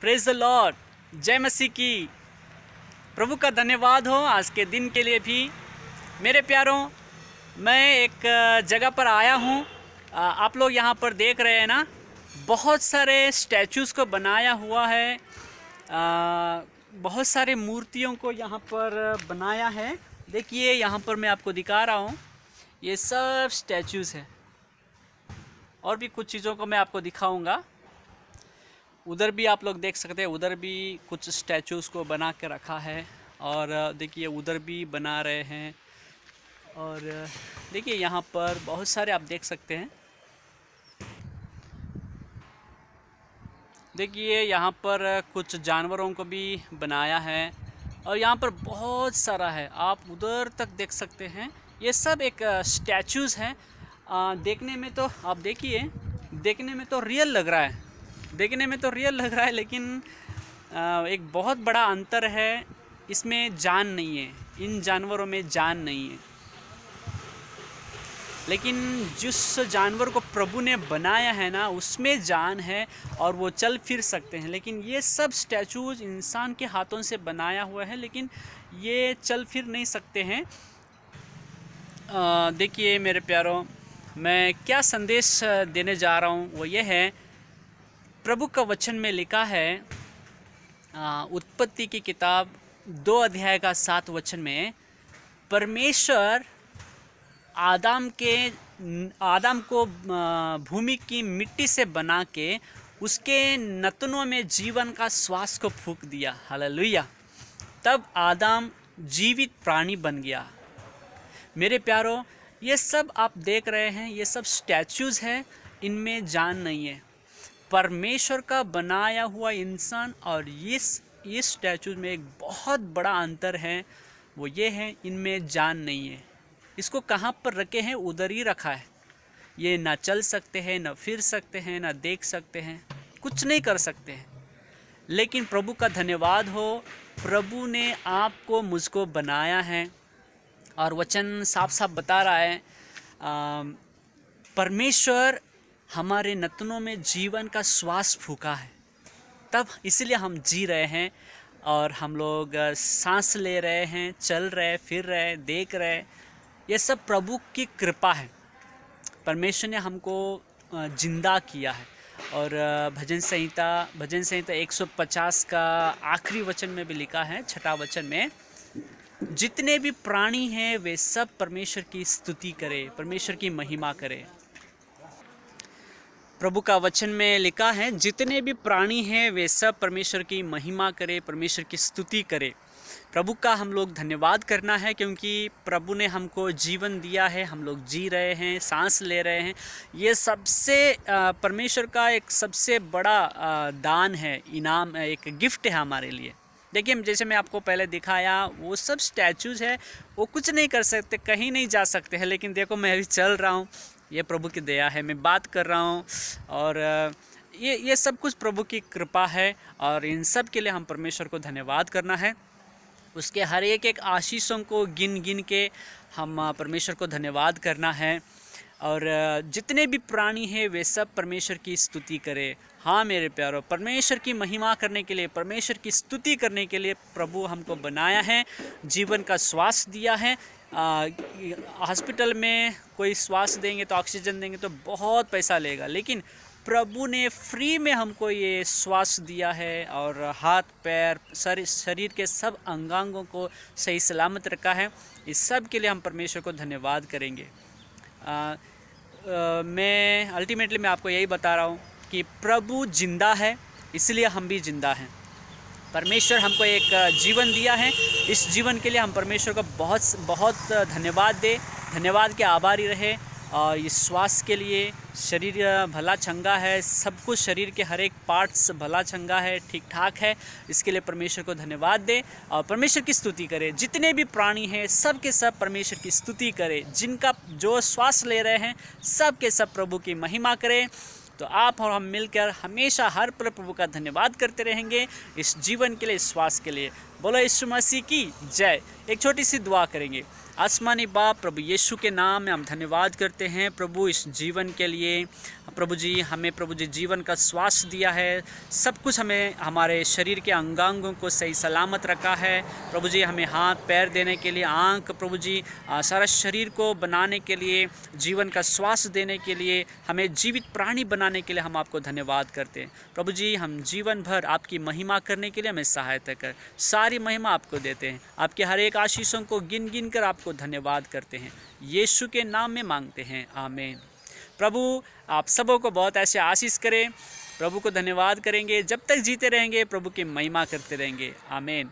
Praise the Lord जय मसीह की। प्रभु का धन्यवाद हो आज के दिन के लिए भी। मेरे प्यारों मैं एक जगह पर आया हूँ। आप लोग यहाँ पर देख रहे हैं ना बहुत सारे स्टैचूज़ को बनाया हुआ है। अ, बहुत सारे मूर्तियों को यहाँ पर बनाया है। देखिए यहाँ पर मैं आपको दिखा रहा हूँ। ये सब स्टैचूज़ है। और भी कुछ चीज़ों को मैं आपको दिखाऊँगा। उधर भी आप लोग देख सकते हैं, उधर भी कुछ स्टैचूज़ को बना के रखा है और देखिए उधर भी बना रहे हैं और देखिए यहाँ पर बहुत सारे आप देख सकते हैं। देखिए यहाँ पर कुछ जानवरों को भी बनाया है और यहाँ पर बहुत सारा है, आप उधर तक देख सकते हैं। ये सब एक स्टैचूज़ हैं। देखने में तो आप देखिए, देखने में तो रियल लग रहा है। देखने में तो रियल लग रहा है, लेकिन एक बहुत बड़ा अंतर है, इसमें जान नहीं है। इन जानवरों में जान नहीं है। लेकिन जिस जानवर को प्रभु ने बनाया है ना, उसमें जान है और वो चल फिर सकते हैं। लेकिन ये सब स्टैचूज इंसान के हाथों से बनाया हुआ है, लेकिन ये चल फिर नहीं सकते हैं। देखिए मेरे प्यारों, मैं क्या संदेश देने जा रहा हूँ, वो ये है प्रभु का वचन में लिखा है उत्पत्ति की किताब दो अध्याय का सात वचन में, परमेश्वर आदम के, आदम को भूमि की मिट्टी से बना के उसके नतनों में जीवन का श्वास को फूक दिया। हालेलुया। तब आदम जीवित प्राणी बन गया। मेरे प्यारों, ये सब आप देख रहे हैं, ये सब स्टैचूज़ हैं, इनमें जान नहीं है। परमेश्वर का बनाया हुआ इंसान और इस इस स्टैचू में एक बहुत बड़ा अंतर है, वो ये है, इनमें जान नहीं है। इसको कहाँ पर रखे हैं? उधर ही रखा है। ये ना चल सकते हैं, ना फिर सकते हैं, ना देख सकते हैं, कुछ नहीं कर सकते हैं। लेकिन प्रभु का धन्यवाद हो, प्रभु ने आपको मुझको बनाया है। और वचन साफ़ साफ़ बता रहा है परमेश्वर हमारे नतनों में जीवन का श्वास फूका है। तब इसलिए हम जी रहे हैं और हम लोग सांस ले रहे हैं, चल रहे, फिर रहे, देख रहे। ये सब प्रभु की कृपा है। परमेश्वर ने हमको ज़िंदा किया है। और भजन संहिता भजन संहिता 150 का आखिरी वचन में भी लिखा है, छठा वचन में, जितने भी प्राणी हैं, वे सब परमेश्वर की स्तुति करें, परमेश्वर की महिमा करें। प्रभु का वचन में लिखा है, जितने भी प्राणी हैं, वे सब परमेश्वर की महिमा करें, परमेश्वर की स्तुति करें। प्रभु का हम लोग धन्यवाद करना है, क्योंकि प्रभु ने हमको जीवन दिया है, हम लोग जी रहे हैं, सांस ले रहे हैं। ये सबसे परमेश्वर का एक सबसे बड़ा दान है, इनाम एक गिफ्ट है हमारे लिए। देखिए जैसे मैं आपको पहले दिखाया, वो सब स्टैचूज है, वो कुछ नहीं कर सकते, कहीं नहीं जा सकते हैं, लेकिन देखो, मैं अभी चल रहा हूँ। ये प्रभु की दया है, मैं बात कर रहा हूँ। और ये ये सब कुछ प्रभु की कृपा है और इन सब के लिए हम परमेश्वर को धन्यवाद करना है। उसके हर एक एक आशीषों को गिन गिन के हम परमेश्वर को धन्यवाद करना है। और जितने भी प्राणी हैं, वे सब परमेश्वर की स्तुति करें। हाँ मेरे प्यारों, परमेश्वर की महिमा करने के लिए, परमेश्वर की स्तुति करने के लिए प्रभु हमको बनाया है, जीवन का श्वास दिया है हॉस्पिटल में कोई श्वास देंगे तो ऑक्सीजन देंगे तो बहुत पैसा लेगा। लेकिन प्रभु ने फ्री में हमको ये श्वास दिया है और हाथ पैर शरीर शरीर के सब अंगांगों को सही सलामत रखा है। इस सब के लिए हम परमेश्वर को धन्यवाद करेंगे। आ, आ, मैं अल्टीमेटली मैं आपको यही बता रहा हूँ कि प्रभु ज़िंदा है इसलिए हम भी ज़िंदा हैं। परमेश्वर हमको एक जीवन दिया है। इस जीवन के लिए हम परमेश्वर को बहुत बहुत धन्यवाद दे। धन्यवाद के आभारी रहे और ये श्वास के लिए शरीर भला चंगा है। सब कुछ शरीर के हर एक पार्ट्स भला चंगा है ठीक ठाक है। इसके लिए परमेश्वर को धन्यवाद दे और परमेश्वर की स्तुति करें। जितने भी प्राणी हैं, सब के सब परमेश्वर की स्तुति करें। जिनका जो श्वास ले रहे हैं, सब के सब प्रभु की महिमा करें। तो आप और हम मिलकर हमेशा हर पल प्रभु का धन्यवाद करते रहेंगे। इस जीवन के लिए, इस स्वास्थ्य के लिए। बोलो यीशु मसीह की जय। एक छोटी सी दुआ करेंगे। आसमानी बाप, प्रभु यीशु के नाम में हम धन्यवाद करते हैं। प्रभु इस जीवन के लिए, प्रभु जी हमें, प्रभु जी जीवन का श्वास दिया है। सब कुछ हमें हमारे शरीर के अंगांगों को सही सलामत रखा है। प्रभु जी हमें हाथ, पैर देने के लिए, आँख, प्रभु जी सारा शरीर को बनाने के लिए, जीवन का श्वास देने के लिए, हमें जीवित प्राणी बनाने के लिए हम आपको धन्यवाद करते हैं। प्रभु जी, हम जीवन भर आपकी महिमा करने के लिए हमें सहायता कर, सारी महिमा आपको देते हैं। आपके हर एक आशीषों को गिन गिन कर आपको धन्यवाद करते हैं। यीशु के नाम में मांगते हैं। आमेन। प्रभु, आप सबों को बहुत ऐसे आशीष करें। प्रभु को धन्यवाद करेंगे। जब तक जीते रहेंगे, प्रभु की महिमा करते रहेंगे। आमेन।